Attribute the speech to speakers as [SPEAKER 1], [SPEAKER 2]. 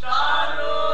[SPEAKER 1] Shalom.